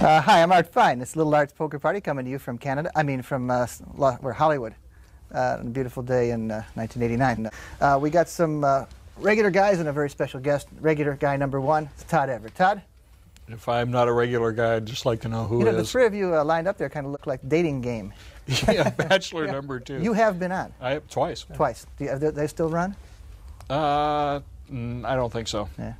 Uh, hi, I'm Art Fein. It's Little Art's Poker Party coming to you from Canada. I mean, from uh, where Hollywood. Uh, a beautiful day in uh, 1989. Uh, we got some uh, regular guys and a very special guest. Regular guy number one, it's Todd Everett. Todd, If I'm not a regular guy, I'd just like to know who you know the three of you uh, lined up there kind of look like dating game. yeah, Bachelor number two. You have been on I twice. twice. Do you, they still run? Uh, mm, I don't think so. Yeah.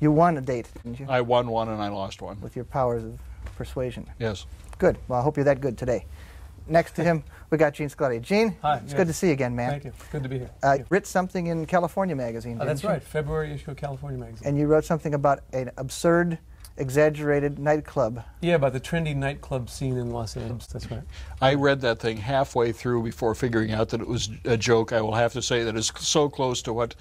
You won a date, didn't you? I won one and I lost one. With your powers of persuasion. Yes. Good. Well, I hope you're that good today. Next to him, we got Gene Sculatti. Gene, Hi, it's yes. good to see you again, man. Thank you. Good to be here. Uh, Thank you. writ something in California Magazine. Uh, that's didn't you? right. February issue of California Magazine. And you wrote something about an absurd, exaggerated nightclub. yeah, about the trendy nightclub scene in Los Angeles. That's right. I read that thing halfway through before figuring out that it was a joke. I will have to say that it's so close to what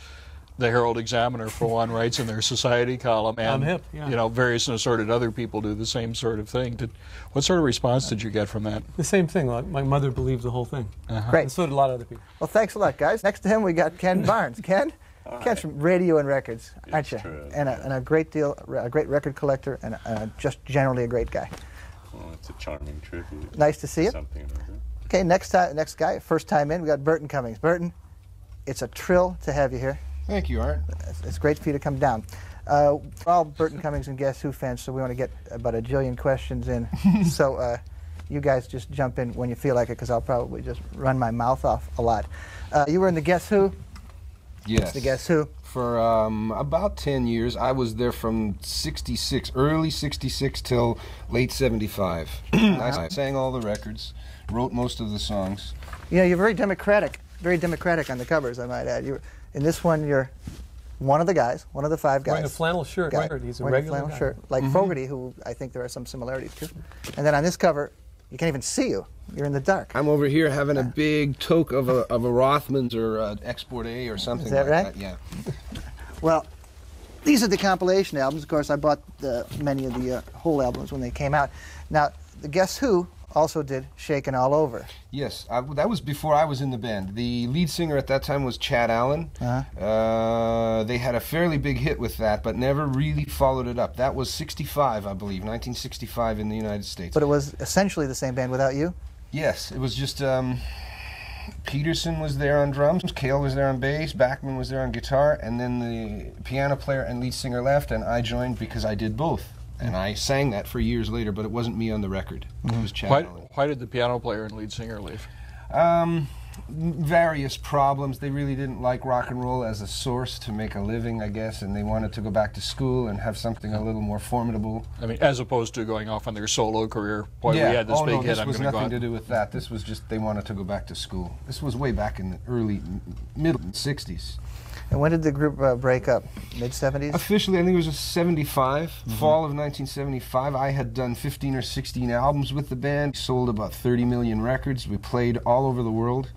the Herald Examiner, for one, writes in their society column, and I'm hip, yeah. you know various and assorted other people do the same sort of thing. Did, what sort of response did you get from that? The same thing. Like, my mother believed the whole thing. Uh-huh. And Great. so did a lot of other people. Well, thanks a lot, guys. Next to him, we got Ken Barnes. Ken? Ken's from radio and records, aren't you? true. And a, and a great deal, a great record collector, and, a, and a just generally a great guy. Well, it's a charming tribute. Nice to see you. Something or. Okay, next time, next guy, first time in, we got Burton Cummings. Burton, it's a thrill to have you here. Thank you, Art. It's, great for you to come down. Uh, we're all Burton Cummings and Guess Who fans, so we want to get about a jillion questions in. so uh, you guys just jump in when you feel like it, because I'll probably just run my mouth off a lot. Uh, you were in the Guess Who. Yes. The Guess Who. For um, about 10 years. I was there from 66, early 66 till late 75. I sang all the records, wrote most of the songs. You know, you're very democratic, very democratic on the covers, I might add. You, in this one, you're one of the guys, one of the five guys. Wearing a flannel shirt. guy, Right. He's a wearing regular flannel guy. shirt, like Fogerty, who I think there are some similarities to. And then on this cover, you can't even see you. You're in the dark. I'm over here having a big toke of a, of a Rothmans or a Export A or something that like right? that. Yeah. Well, these are the compilation albums. Of course, I bought the, many of the uh, whole albums when they came out. Now, the Guess Who also did Shakin' All Over. Yes, I, that was before I was in the band. The lead singer at that time was Chad Allan. Uh-huh. Uh, they had a fairly big hit with that, but never really followed it up. That was 65, I believe, 1965 in the United States. But it was essentially the same band without you. Yes, it was just um, Peterson was there on drums, Kale was there on bass, Bachman was there on guitar, and then the piano player and lead singer left, and I joined because I did both. And I sang that for years later, but it wasn't me on the record. It was Chad Why, why did the piano player and lead singer leave? Um, various problems. They really didn't like rock and roll as a source to make a living, I guess, and they wanted to go back to school and have something a little more formidable. I mean, as opposed to going off on their solo career. Boy, yeah. we had this oh big no, hit. this I'm was going to go nothing to do with that. This was just they wanted to go back to school. This was way back in the early, middle '60s. And when did the group uh, break up? Mid 70s? Officially, I think it was a 75, Mm-hmm. fall of 1975. I had done 15 or 16 albums with the band, sold about 30 million records. We played all over the world.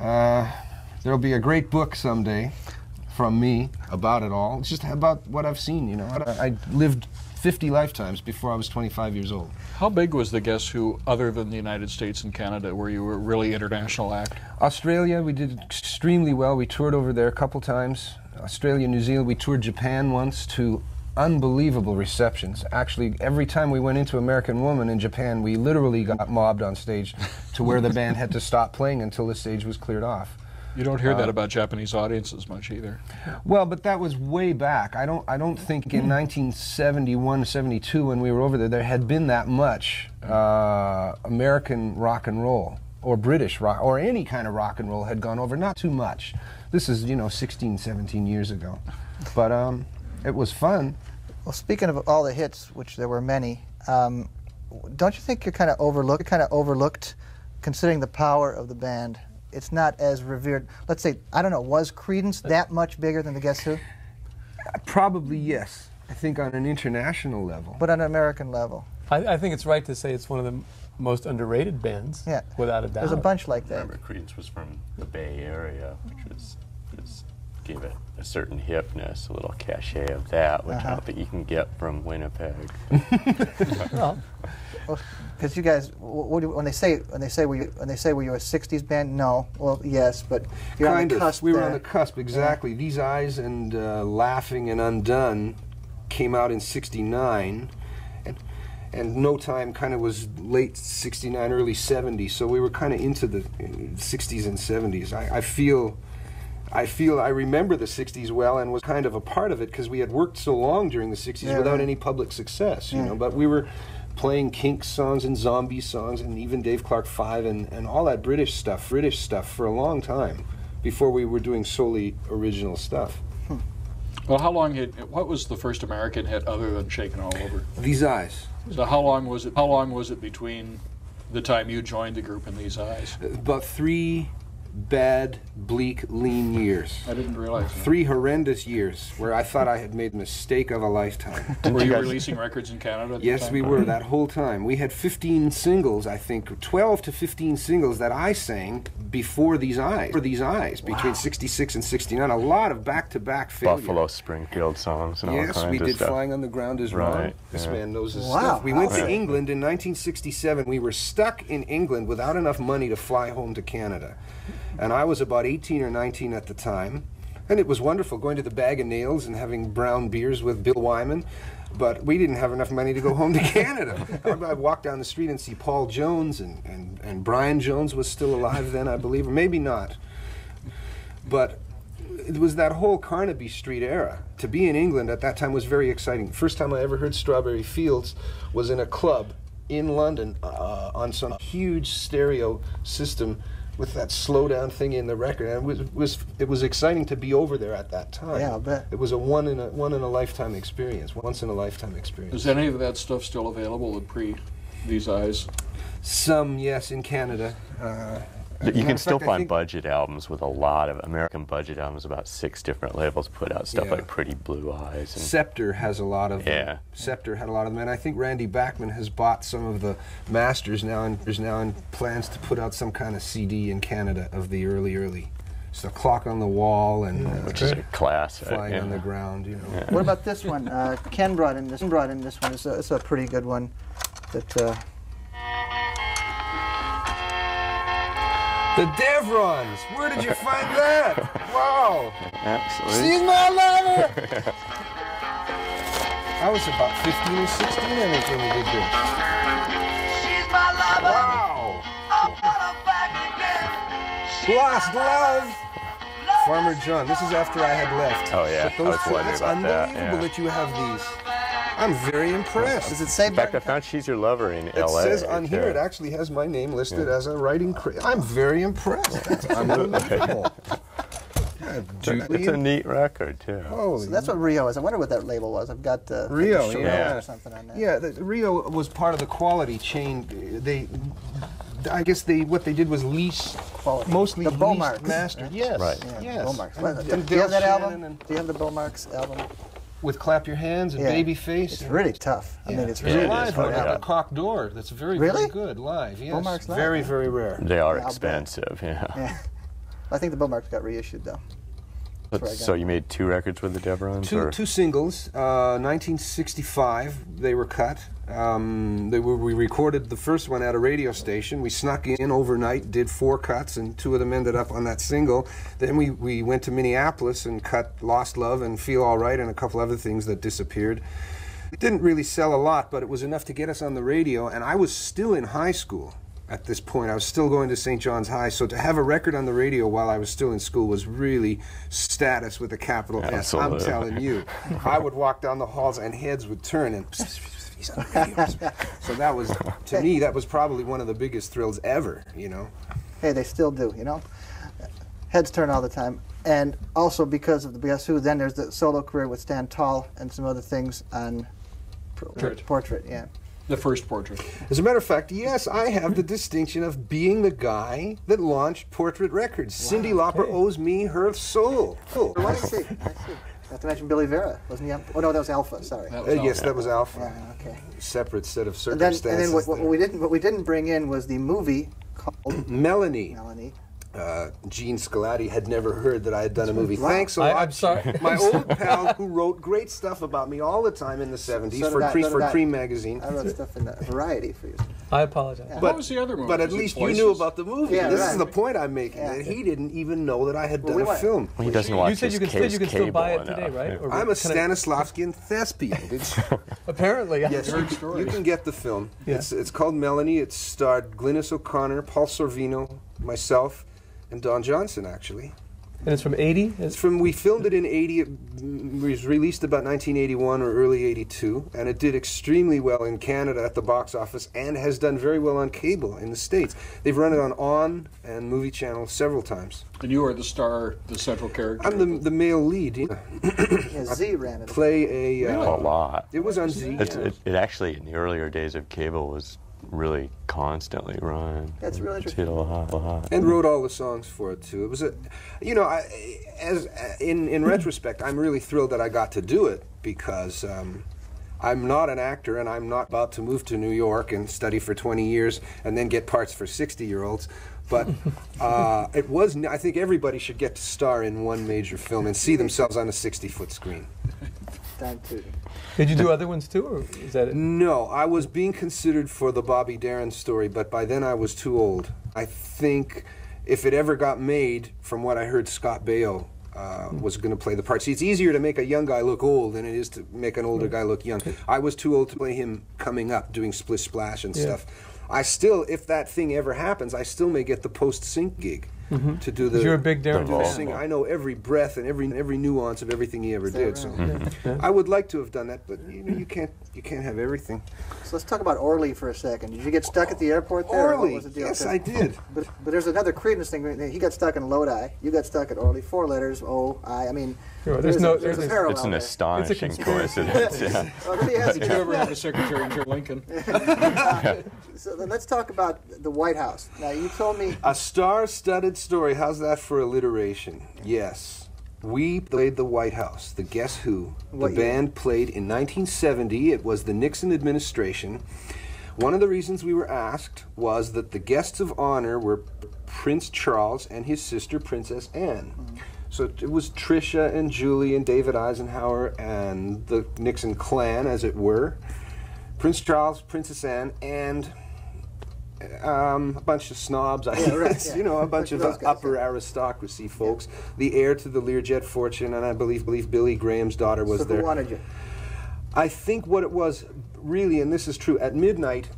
Uh, there'll be a great book someday from me about it all. It's just about what I've seen, you know. I, I lived 50 lifetimes before I was 25 years old. How big was the Guess Who, other than the United States and Canada, where you were really international act? Australia, we did extremely well. We toured over there a couple times. Australia, New Zealand, we toured Japan once to unbelievable receptions. Actually, every time we went into American Woman in Japan, we literally got mobbed on stage to where the band had to stop playing until the stage was cleared off. You don't hear that Uh, about Japanese audiences much either. Well, but that was way back. I don't. I don't think in 1971, 72, when we were over there, there had been that much uh, American rock and roll or British rock or any kind of rock and roll had gone over. Not too much. This is you know 16, 17 years ago, but um, it was fun. Well, speaking of all the hits, which there were many, um, don't you think you're kind of overlooked? Kind of overlooked, considering the power of the band. It's not as revered. Let's say I don't know. Was Creedence that much bigger than the Guess Who? Probably yes. I think on an international level. But on an American level, I, I think it's right to say it's one of the most underrated bands. Yeah. Without a doubt. there's a bunch like that. I Remember, Creedence was from the Bay Area, which was, was gave it a certain hipness, a little cachet of that, which I Uh-huh. don't think you can get from Winnipeg. Well, Because you guys, what do, when they say when they say were you when they say were you a '60s band? No. Well, yes, but you're on kind the of. cusp. we were there. on the cusp, exactly. These Eyes and uh, Laughing and Undone came out in '69, and and No Time kind of was late 69, early 70s, so we were kind of into the uh, 60s and 70s. I, I feel. I feel I remember the 60s well and was kind of a part of it because we had worked so long during the 60s Yeah, without right. any public success, you Yeah. know. But we were playing Kinks songs and zombie songs and even Dave Clark 5 and, and all that British stuff, British stuff for a long time before we were doing solely original stuff. Hmm. Well, how long had what was the first American hit other than "Shaking All Over"? These Eyes. So how long was it? How long was it between the time you joined the group and these eyes? About three bad, bleak, lean years. I didn't realize. that. Three horrendous years where I thought I had made the mistake of a lifetime. Were you you releasing records in Canada? At the Yes, time? we were that whole time. We had 15 singles, I think, 12 to 15 singles that I sang before these eyes. For these eyes, between 66 and 69, a lot of back-to-back failure. Buffalo Springfield songs and all Yes, we did stuff. Flying on the Ground is Wrong. Right, This yeah. man knows his Wow. stuff. We went to Wow. England in 1967. We were stuck in England without enough money to fly home to Canada. And I was about 18 or 19 at the time. And it was wonderful going to the Bag of Nails and having brown beers with Bill Wyman. But we didn't have enough money to go home to Canada. I'd, walk down the street and see Paul Jones, and, and, and Brian Jones was still alive then, I believe, or maybe not. But it was that whole Carnaby Street era. To be in England at that time was very exciting. First time I ever heard Strawberry Fields was in a club in London uh, on some huge stereo system with that slow down thing in the record. And it was, was it was exciting to be over there at that time. Yeah, I'll bet. It was a one in a one in a lifetime experience. Once in a lifetime experience. Is any of that stuff still available? The pre these eyes. Some yes in Canada. Uh, But matter you can of still fact, find budget albums with a lot of American budget albums. About six different labels put out stuff Yeah. like Pretty Blue Eyes. And Scepter has a lot of them. Yeah. Scepter had a lot of them, and I think Randy Bachman has bought some of the masters now, and there's now in plans to put out some kind of CD in Canada of the early, early. So Clock on the Wall and uh, which is a classic. Flying yeah. on the Ground, you know. What about this one? Uh, Ken brought in this. Ken brought in this one. It's a, it's a pretty good one. That uh, The Deverons. Where did you find that? Wow. Absolutely. She's my lover. I was about 15 or 16, I think, when we did this. She's my lover. Wow. I want her back again. Lost love. Farmer John. This is after I had left. Oh, yeah. But I was two- wondering that's about that, unbelievable yeah. that you have these. I'm very impressed. does it say? In fact, I found She's Your Lover in It L.A. says on here, too. it actually has my name listed as a writing credit. I'm very impressed. That's unbelievable. Yeah, It's a neat record too. Holy So that's what Reo is. I wonder what that label was. I've got uh, Reo, Chanel yeah. or something on that. Yeah, the, Reo was part of the quality chain. They, I guess they what they did was lease Quality. mostly The leased Beaumarks. master. Yes, Right. Yeah, yes. Beaumarks. And- Well, and do you have that Shannon album? Do you have the Beaumarks album? With clap your hands and Yeah. Babyface. It's really tough. I mean, it's really a it is live hard one to at get. the Cock Door that's very, Really? very good live. Yes, Beaumarks live, very, huh? very rare. They are Yeah, expensive, yeah. Yeah. I think the Beaumarks got reissued though. But, where I got so you made two records with the Deverons? Two, or? two singles. Uh, 1965, they were cut. Um, they were, we recorded the first one at a radio station. We snuck in overnight, did four cuts, and two of them ended up on that single. Then we, we went to Minneapolis and cut Lost Love and Feel All Right and a couple other things that disappeared. It didn't really sell a lot, but it was enough to get us on the radio, and I was still in high school at this point. I was still going to St. John's High, so to have a record on the radio while I was still in school was really status with a capital S. I'm telling you. I would walk down the halls and heads would turn and he's on the radio. So that was to me that was probably one of the biggest thrills ever, you know. Hey, they still do, you know. Heads turn all the time, and also because of the Guess Who, then there's the solo career with Stand Tall and some other things on Portrait. Portrait, yeah. The first portrait. As a matter of fact, yes, I have the distinction of being the guy that launched Portrait Records. Cyndi Lauper owes me her soul. Cool. I see, I see. Not to mention Billy Vera, wasn't he? Oh no, that was Alfa. Sorry. That Uh, was all. yes, that was Alfa. Yeah, okay. Separate set of And then, and then what, what we didn't what we didn't bring in was the movie called Melanie. Melanie. Uh, Gene Sculatti had never heard that I had done a movie. Wow. Thanks a I- lot. I'm sorry. My old pal who wrote great stuff about me all the time in the 70s So for, did I, Cream, so for did I. Cream magazine. I wrote stuff in the Variety for you. I apologize. what was the other movie? But at Was least you knew about the movie. Yeah, this right. is the point I'm making. Yeah. That he didn't even know that I had Well, done we a film. Well, he doesn't watch You said his you can still case you can still buy it enough. today, right? Or I'm a can I- Stanislavskian thespian. It's- Apparently, yes, you, can- you can get the film. Yeah. It's, it's called Melanie. It starred Glynis O'Connor, Paul Sorvino, myself, and Don Johnson, actually. And it's from '80. It's from we filmed it in 80 it was released about 1981 or early 82 and it did extremely well in Canada at the box office and has done very well on cable in the states they've run it on on and movie channel several times And you are the star, the central character. I'm the, the male lead you know, Yeah, Z ran it. play a uh, A lot. it was on Z It's, it, it actually, in the earlier days of cable, was really constantly run. That's really It's interesting. hit a lot, a lot. and wrote all the songs for it too. It was a, you know, I, as in in retrospect, I'm really thrilled that I got to do it because um, I'm not an actor and I'm not about to move to New York and study for 20 years and then get parts for 60 year olds. But uh, it was. I think everybody should get to star in one major film and see themselves on a 60 foot screen. Time to. Did you do other ones too, or is that it? No, I was being considered for the Bobby Darin story, but by then I was too old. I think if it ever got made, from what I heard, Scott Baio uh, was going to play the part. See, it's easier to make a young guy look old than it is to make an older guy look young. I was too old to play him coming up, doing splish splash and Yeah. stuff. I still, if that thing ever happens, I still may get the post sync gig Mm-hmm. to do the. You're a big Darin do the I know every breath and every every nuance of everything he ever that did. So right? I would like to have done that, but you know, you can't you can't have everything. So let's talk about Orly for a second. Did you get stuck at the airport there? Orly, was the yes, I did. But, but there's another Creedence thing. He got stuck in Lodi. You got stuck at Orly. Four letters. O I. I mean, Sure, there's no- a, there's a there's- parallel It's an there. astonishing conspiracy. coincidence. yeah. Oh, really has Did you ever have a secretary Joe Lincoln? So then let's talk about the White House. Now you told me A star-studded story. How's that for alliteration? Yes. We played the White House. The Guess Who. What the year? band played in 1970. It was the Nixon administration. One of the reasons we were asked was that the guests of honor were Prince Charles and his sister Princess Anne. Mm-hmm. So it was Tricia and Julie and David Eisenhower and the Nixon clan, as it were. Prince Charles, Princess Anne, and um, a bunch of snobs, I Yeah, right, yeah. You know, a bunch of guys, upper aristocracy folks. The heir to the Learjet fortune, and I believe believe Billy Graham's daughter was so there. wanted you? I think what it was really, and this is true, at midnight,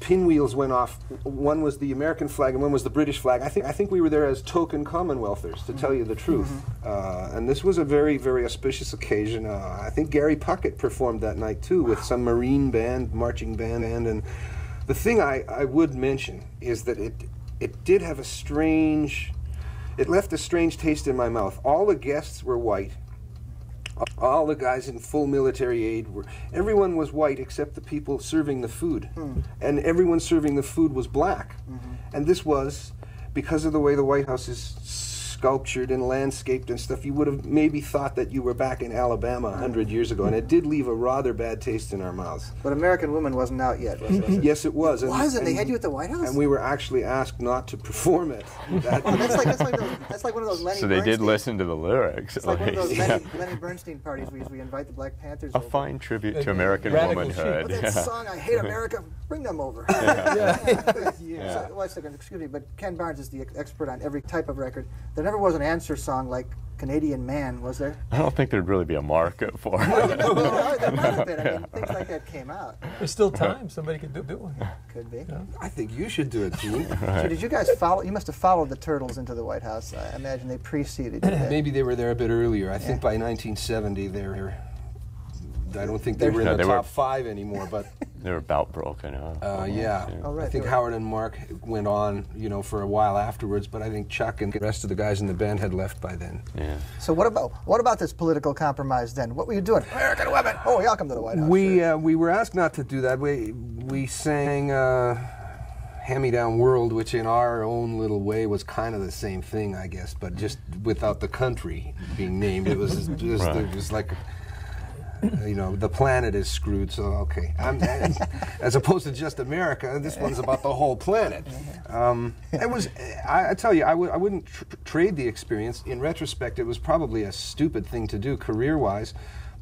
pinwheels went off. One was the American flag, and one was the British flag. I think I think we were there as token Commonwealthers, to tell you the truth. Uh, and this was a very very auspicious occasion. Uh, I think Gary Puckett performed that night too, with some Marine band, marching band, and and the thing I, I would mention is that it it did have a strange. It left a strange taste in my mouth. All the guests were white all the guys in full military aid were everyone was white except the people serving the food. Hmm. And everyone serving the food was black. Mm-hmm. And this was because of the way the white house is sculptured and landscaped and stuff you would have maybe thought that you were back in alabama a 100 years ago and it did leave a rather bad taste in our mouths But American Woman wasn't out yet, was it? yes it was and, Was it? They had you at the White House? and we were actually asked not to perform it That- that's like that's like those, that's like one of those Lenny So they did listen to the lyrics. It's like one of those yeah. Lenny, Lenny Bernstein parties where we invite the Black Panthers. A over. fine tribute to American radical womanhood. But that yeah. song, I Hate America, bring them over. Yeah. yeah. yeah. So, one second, excuse me, but Ken Barnes is the expert on every type of record. There never was an answer song like Canadian Man, was there? I don't think there'd really be a market for it. no, no, there might have been. I mean, things like that came out. There's still time. Somebody could do, do one. Could be. i think you should do it Gene. So did you guys follow? You must have followed the Turtles into the White House. I imagine they preceded you. Maybe they were there a bit earlier. I think by 1970 they were. I don't think they They're- were in No, the they were- top five anymore, but They were about broken up. uh, almost, yeah. Oh, right, I think they were- Howard and Mark went on, you know, for a while afterwards. But I think Chuck and the rest of the guys in the band had left by then. Yeah. So what about what about this political compromise then? What were you doing? American women. Oh, y'all come to the White House. We sure. uh, we were asked not to do that. We we sang uh, "Hand Me Down World," which in our own little way was kind of the same thing, I guess, but just without the country being named. It was just Right. it was like. You know, the planet is screwed, so okay. I'm, as opposed to just America, this one's about the whole planet. Um, it was, I, I tell you, I w- I wouldn't tr- trade the experience. In retrospect, it was probably a stupid thing to do career wise,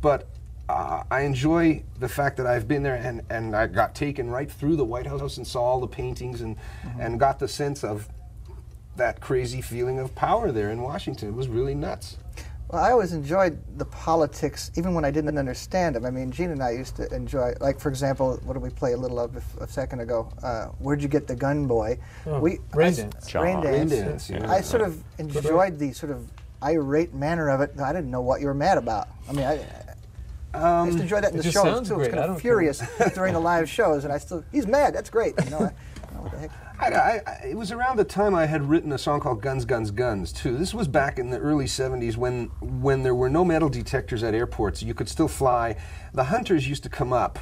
but uh, I enjoy the fact that I've been there and, and I got taken right through the White House and saw all the paintings and, and got the sense of that crazy feeling of power there in Washington. It was really nuts. Well, I always enjoyed the politics, even when I didn't understand them. I mean, Gene and I used to enjoy, like, for example, what did we play a little of a, a second ago? Uh, Where'd you get the gun, boy? Oh, we Rain I s- Dance. Rain dance. Rain Dance, yeah. I sort of enjoyed the sort of irate manner of it. I didn't know what you were mad about. I mean, I, I used to enjoy that in the just shows sounds too. It was kind of furious during the live shows, and I still, he's mad. That's great. You know, I, I it was around the time I had written a song called Guns, Guns, Guns, too. This was back in the early 70s when, when there were no metal detectors at airports. You could still fly. The hunters used to come up.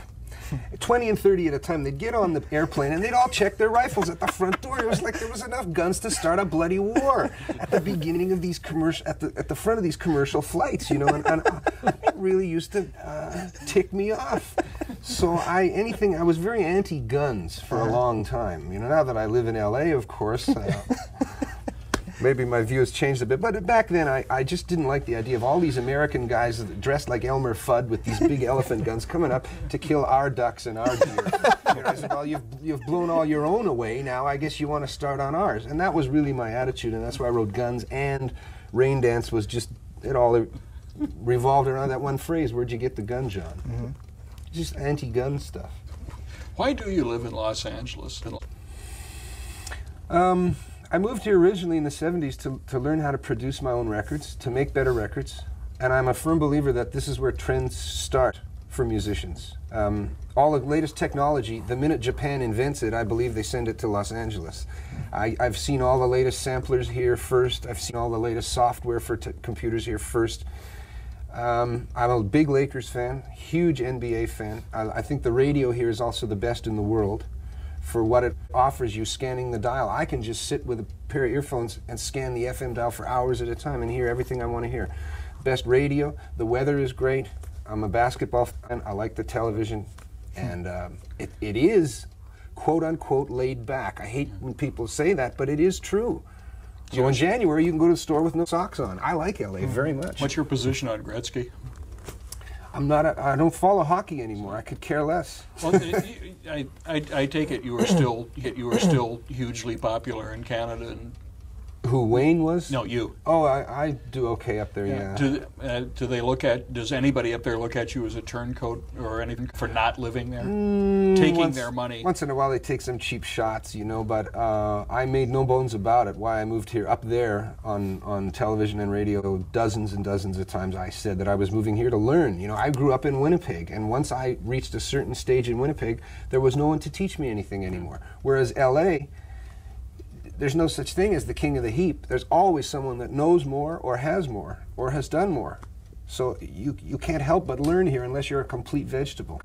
20 and 30 at a time. They'd get on the airplane and they'd all check their rifles at the front door. It was like there was enough guns to start a bloody war at the beginning of these commercial, at the, at the front of these commercial flights, you know, and, and uh, it really used to uh, tick me off. So I, anything, I was very anti-guns for a long time. You know, now that I live in LA, of course, uh, maybe my view has changed a bit. But back then, I, I just didn't like the idea of all these American guys dressed like Elmer Fudd with these big elephant guns coming up to kill our ducks and our deer. You know, I said, well, you've, you've blown all your own away. Now I guess you want to start on ours. And that was really my attitude, and that's why I wrote Guns and Rain Dance was just, it all revolved around that one phrase, where'd you get the gun, John? Just anti-gun stuff. Why do you live in Los Angeles? Um, I moved here originally in the 70s to, to learn how to produce my own records, to make better records. And I'm a firm believer that this is where trends start for musicians. Um, all the latest technology, the minute Japan invents it, I believe they send it to Los Angeles. I, I've seen all the latest samplers here first. I've seen all the latest software for computers here first. Um, I'm a big Lakers fan, huge NBA fan. I, I think the radio here is also the best in the world for what it offers you scanning the dial. I can just sit with a pair of earphones and scan the FM dial for hours at a time and hear everything I want to hear. Best radio, the weather is great. I'm a basketball fan. I like the television. And um, it, it is, quote unquote, laid back. I hate when people say that, but it is true. So in January, you can go to the store with no socks on. I like LA very much. What's your position on Gretzky? I'm not. A, I don't follow hockey anymore. I could care less. Well, I, I, I take it you are still you were still hugely popular in Canada. And, Who Wayne was? no, you. Oh, I, I do okay up there. Yeah. Do, uh, do they look at? Does anybody up there look at you as a turncoat or anything for not living there, taking once, their money? Once in a while, they take some cheap shots, you know. But uh, I made no bones about it. Why I moved here, up there on on television and radio, dozens and dozens of times, I said that I was moving here to learn. You know, I grew up in Winnipeg, and once I reached a certain stage in Winnipeg, there was no one to teach me anything anymore. Whereas L.A. There's no such thing as the king of the heap. There's always someone that knows more or has more or has done more. So you, you can't help but learn here unless you're a complete vegetable.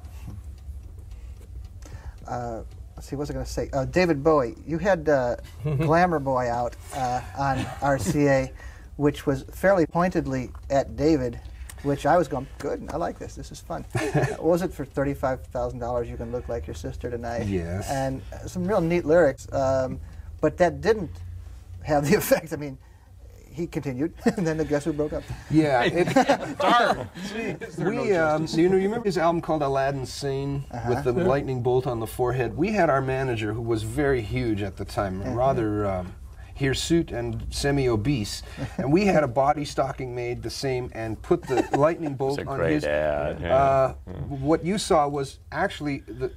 uh, let's see, what was I going to say? Uh, David Bowie, you had uh, Glamour Boy out uh, on RCA, which was fairly pointedly at David, which I was going, good, I like this, this is fun. Was it for $35,000 you can look like your sister tonight? Yes. And some real neat lyrics, um, but that didn't have the effect. I mean, he continued, and then the guess who broke up? Yeah, it, Darn. we um, you know you remember his album called Aladdin Sane with the lightning bolt on the forehead. We had our manager who was very huge at the time, rather um, hirsute and semi-obese, and we had a body stocking made the same and put the lightning bolt It's a on great his. ad. Yeah. Uh, What you saw was actually the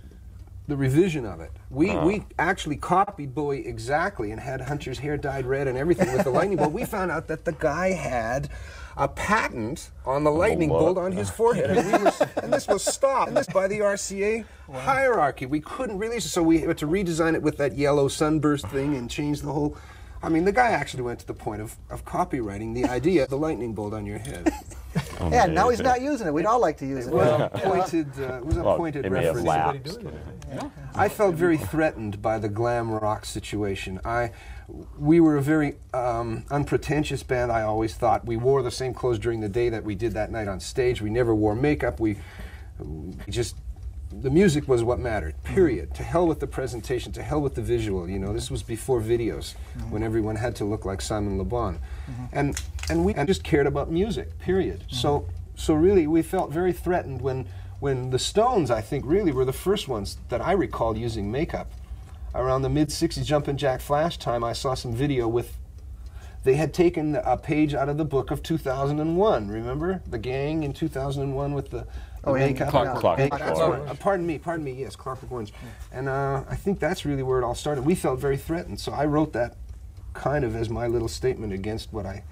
the revision of it. We we actually copied Bowie exactly and had Hunter's hair dyed red and everything with the lightning bolt. We found out that the guy had a patent on the lightning what? bolt on his forehead, and, we was, and this was stopped and this by the RCA hierarchy. We couldn't release it, so we had to redesign it with that yellow sunburst thing and change the whole. I mean, the guy actually went to the point of, of copywriting the idea of the lightning bolt on your head. yeah, now he's not using it. We'd all like to use it. Well, pointed, uh, it was a well, pointed it may have reference. Lapsed. I felt very threatened by the glam rock situation. I, we were a very um, unpretentious band. I always thought we wore the same clothes during the day that we did that night on stage. We never wore makeup. We, we just the music was what mattered. Period. To hell with the presentation. To hell with the visual. You know, this was before videos, when mm-hmm. everyone had to look like Simon Le Bon, mm-hmm. and and we just cared about music. Period. So mm-hmm. so really, we felt very threatened when when the Stones, I think, really were the first ones that I recall using makeup. Around the mid '60s, Jumpin' Jack Flash time, I saw some video with. They had taken a page out of the book of 2001. Remember the gang in 2001 with the, the Oh, yeah, makeup. Clockwork Clockwork Make- that's Orange. what- uh, pardon me, pardon me. Yes, Clockwork Orange. And uh, I think that's really where it all started. We felt very threatened, so I wrote that kind of as my little statement against what I,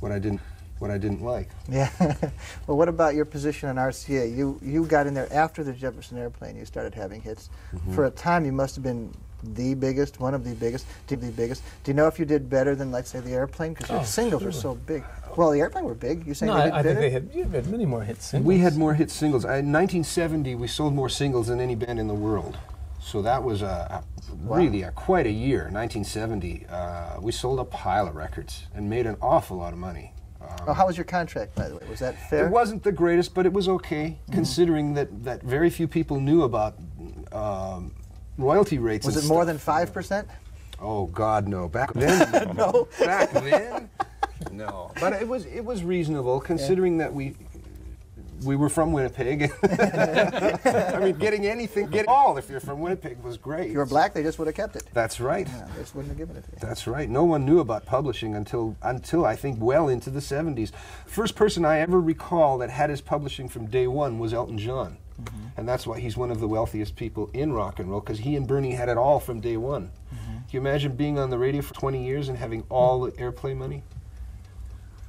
what I didn't, what I didn't like. Yeah. well, what about your position on RCA? You you got in there after the Jefferson Airplane. You started having hits. Mm-hmm. For a time, you must have been the biggest, one of the biggest, the biggest. Do you know if you did better than, let's say, the Airplane? Because your Oh, singles were so big. Well, the Airplane were big. You saying No, they did I, I think they had, you had many more hits. We had more hit singles. In 1970, we sold more singles than any band in the world. So that was a, a really a, quite a year. 1970, uh, we sold a pile of records and made an awful lot of money. Oh, how was your contract, by the way? Was that fair? It wasn't the greatest, but it was okay, considering that, that very few people knew about um, royalty rates. Was it more than five percent? Oh God, no! Back then, No. Back then, no. But it was it was reasonable considering that we we were from Winnipeg. I mean, getting anything, get all if you're from Winnipeg was great. If you were black, they just would have kept it. That's right. Yeah, they just wouldn't have given it to you. That's right. No one knew about publishing until until I think well into the 70s. First person I ever recall that had his publishing from day one was Elton John. Mm-hmm. And that's why he's one of the wealthiest people in rock and roll because he and Bernie had it all from day one. Mm-hmm. Can you imagine being on the radio for 20 years and having all the airplay money?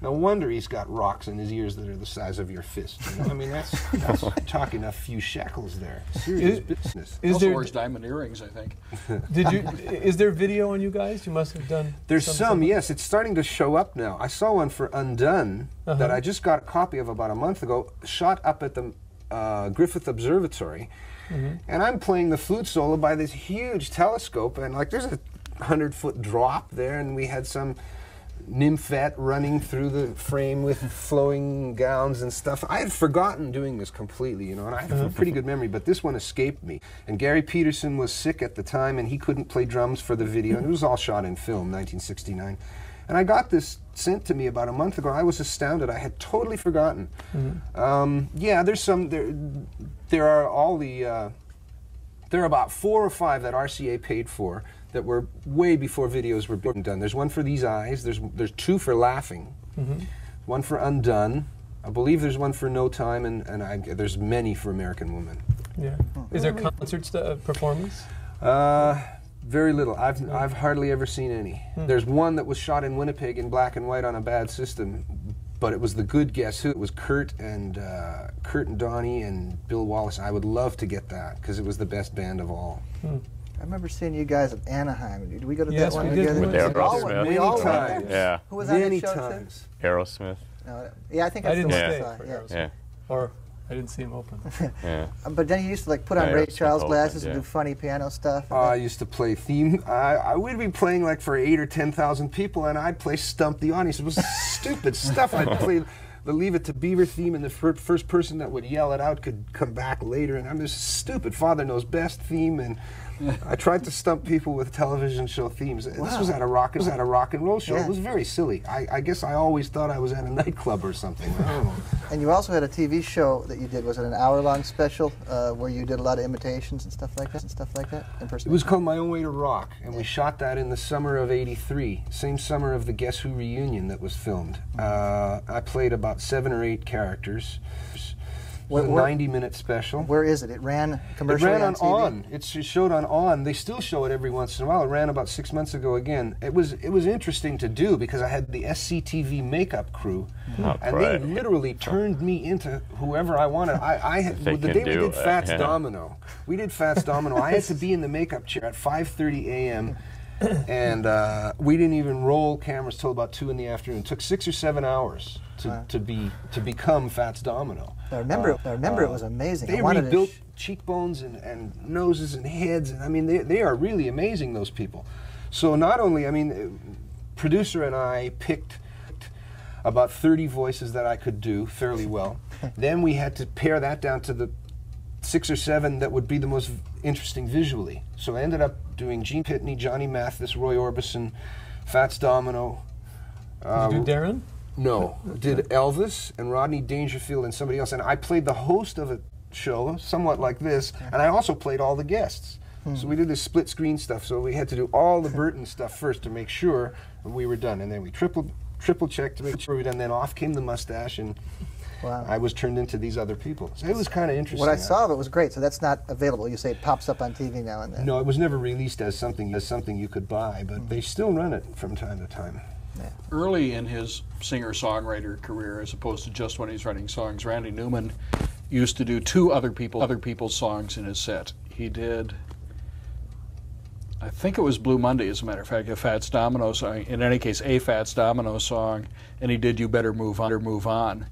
No wonder he's got rocks in his ears that are the size of your fist. You know? I mean, that's, that's talking a few shekels there. Serious Is- business. Is also there, wears diamond earrings, I think. did you, is there video on you guys? You must have done. There's some, yes. It's starting to show up now. I saw one for Undone that Uh-huh. I just got a copy of about a month ago, shot up at the uh, Griffith Observatory. Mm-hmm. And I'm playing the flute solo by this huge telescope, and like there's a hundred foot drop there, and we had some nymphette running through the frame with flowing gowns and stuff. I had forgotten doing this completely, you know, and I have a pretty good memory, but this one escaped me. And Gary Peterson was sick at the time, and he couldn't play drums for the video, and it was all shot in film, 1969. And I got this sent to me about a month ago. I was astounded. I had totally forgotten. Um, yeah, there's some. There, there are all the. Uh, there are about four or five that RCA paid for that were way before videos were being done. There's one for These Eyes. There's there's two for Laughing. One for Undone. I believe there's one for No Time, and, and I, there's many for American Woman. Yeah. Is there concerts, uh, performance? Uh, very little. I've I've hardly ever seen any. There's one that was shot in Winnipeg in black and white on a bad system, but it was the good Guess Who. It was Kurt and uh, Kurt and Donnie and Bill Wallace. I would love to get that because it was the best band of all. I remember seeing you guys at Anaheim. Did we go to Yes, that one we did. together? With Aerosmith. We all went times. Yeah. Who was on Many the show too? Aerosmith. No, yeah, I think I that's the didn't one stay I saw. for Yeah. Aerosmith. Yeah. Or I didn't see him open. Yeah. But then you used to like put on Yeah, Ray Charles opened, glasses and do funny piano stuff. Oh, I used to play theme. I, I would be playing like for eight or ten thousand people, and I'd play Stump the Audience. It was stupid stuff. I'd play the Leave It to Beaver theme, and the fir- first person that would yell it out could come back later. And I'm this stupid Father Knows Best theme, and I tried to stump people with television show themes. This was at a rock. It was at a rock and roll show. Yeah. It was very silly. I, I guess I always thought I was at a nightclub or something. I don't know. And you also had a TV show that you did. Was it an hour-long special uh, where you did a lot of imitations and stuff like that? And stuff like that. in person? It was called My Own Way to Rock, and we shot that in the summer of '83, same summer of the Guess Who reunion that was filmed. Uh, I played about seven or eight characters. It was Where- a where- 90-minute special. Where is it? It ran commercial. It ran on On. It's, it showed on On. They still show it every once in a while. It ran about six months ago again. It was it was interesting to do because I had the SCTV makeup crew, Oh, and right. they literally turned me into whoever I wanted. I, I had They the can day we do did it, Fats yeah. Domino. We did Fats Domino. I had to be in the makeup chair at 5:30 a.m. and uh, we didn't even roll cameras till about two in the afternoon. It took six or seven hours to, to be to become Fats Domino. I remember. Uh, I remember it uh, was amazing. They wanted to rebuilt sh- cheekbones and, and noses and heads, and I mean, they, they are really amazing, those people. So, not only, I mean, uh, producer and I picked about 30 voices that I could do fairly well. then we had to pare that down to the six or seven that would be the most interesting visually. So, I ended up doing Gene Pitney, Johnny Mathis, Roy Orbison, Fats Domino. Did you do uh, Darin? No, did Elvis and Rodney Dangerfield and somebody else, and I played the host of a show, somewhat like this, and I also played all the guests. Hmm. So we did this split screen stuff. So we had to do all the Burton stuff first to make sure we were done, and then we triple triple checked to make sure we were done. Then off came the mustache, and Wow. I was turned into these other people. So it was kind of interesting. What I saw of it was great. So that's not available. You say it pops up on TV now and then. No, it was never released as something as something you could buy, but hmm. they still run it from time to time. Early in his singer-songwriter career, as opposed to just when he's writing songs, Randy Newman used to do two other people other people's songs in his set. He did. I think it was Blue Monday, as a matter of fact, a Fats Domino song. In any case, a Fats Domino song, and he did "You Better Move On" "Move On."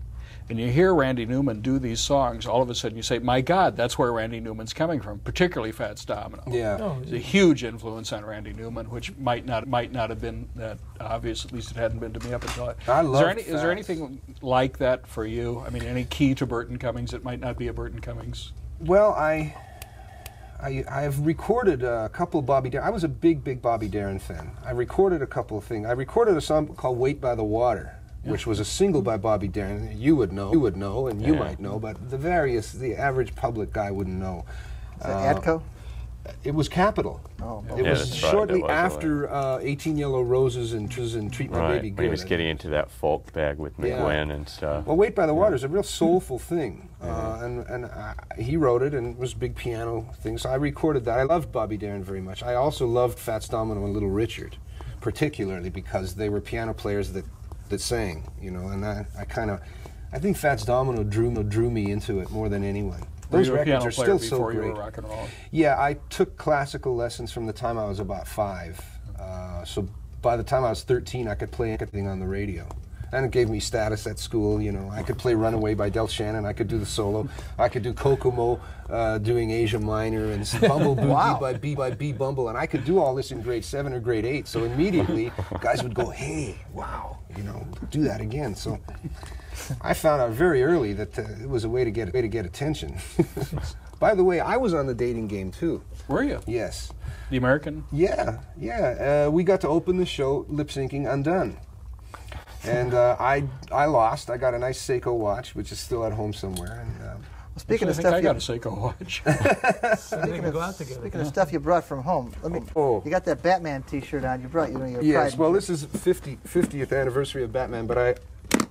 And you hear Randy Newman do these songs, all of a sudden you say, "My God, that's where Randy Newman's coming from." Particularly Fats Domino. Yeah. Oh, It's a huge influence on Randy Newman, which might not might not have been that obvious. At least it hadn't been to me up until. I is love there any, Is there anything like that for you? I mean, any key to Burton Cummings that might not be a Burton Cummings? Well, I, I, I've recorded a couple of Bobby. Dar- I was a big, big Bobby Darin fan. I recorded a couple of things. I recorded a song called "Wait by the Water," which was a single by Bobby Darin. You would know, you would know, and you Yeah. might know, but the various, the average public guy wouldn't know. Is that Atco? It was Capitol. Oh, It Yeah, was that's right, shortly was after uh, 18 Yellow Roses and, and Treat My Right, Baby when he was getting into that folk bag with Yeah. McGuinn and stuff. Well, Wait by the Water is a real soulful thing, uh, and and uh, he wrote it, and it was a big piano thing. So I recorded that. I loved Bobby Darin very much. I also loved Fats Domino and Little Richard, particularly because they were piano players that that sang, you know. And I, I kind of, I think Fats Domino drew drew me into it more than anyone. Those records are still so great. were rock and roll? Yeah, I took classical lessons from the time I was about five. Uh, so by the time I was 13, I could play anything on the radio. And it gave me status at school, you know. I could play Runaway by Del Shannon. I could do the solo. I could do Kokomo uh, doing Asia Minor and Bumblebee Wow. by B by B Bumble. And I could do all this in grade seven or grade eight. So immediately, guys would go, hey, wow, you know, do that again. So I found out very early that uh, it was a way to get way to get attention. By the way, I was on the dating game too. Were you Yes. the American? Yeah, yeah. Uh, we got to open the show lip syncing Undone. And uh, I I lost. I got a nice Seiko watch, which is still at home somewhere. And, um, Well, speaking I of think stuff, I you, got a Seiko watch. they can go out together. speaking of stuff you brought from home, let me. Oh. You got that Batman T-shirt on. You brought you know your yes, well, this is 50, 50th anniversary of Batman, but I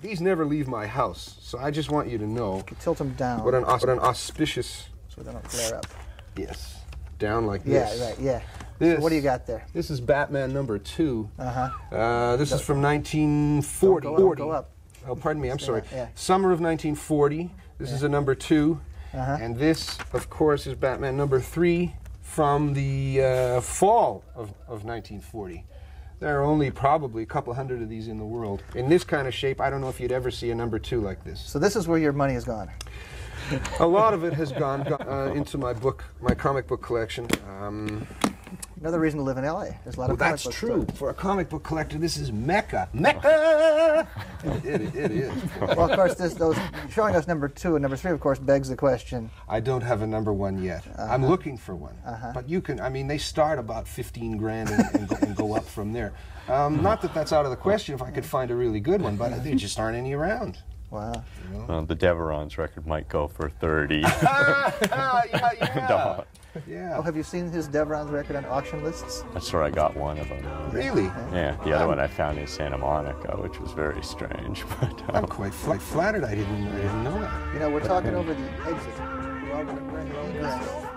these never leave my house. So I just want you to know You tilt them down what an, aus- what an auspicious, so they don't flare up. yes, down like Yeah, this. Yeah, right. Yeah. This. So what do you got there? This is Batman number two. Uh-huh. Uh, this is from 1940. Don't go up, 40. go up. Oh, pardon me. I'm sorry. yeah. Summer of 1940. This is a number 2 Uh-huh. and this, of course, is Batman number three from the uh, fall of, of 1940. There are only probably a couple hundred of these in the world. In this kind of shape, I don't know if you'd ever see a number two like this. So this is where your money has gone. A lot of it has gone, gone uh, into my book, my comic book collection. Um, Another reason to live in LA. There's a lot well, of comic that's book true. stores. For a comic book collector, this is Mecca. Mecca! it, it, it is. Well, of course, this, those showing us number two and number three, of course, begs the question. I don't have a number one yet. I'm Uh-huh. looking for one. But you can, I mean, they start about 15 grand and, and, go, and go up from there. Um, not that that's out of the question if I could find a really good one, but there just aren't any around. Wow. Well, the Deverons record might go for 30. ah, yeah, yeah. Oh, have you seen his Deveron's record on auction lists? That's where I got one of them. Really? Yeah, the other one I found in Santa Monica, which was very strange. But I'm um, quite fl- flattered I didn't, I didn't know that. You know, we're talking over the exit. We're all going to bring.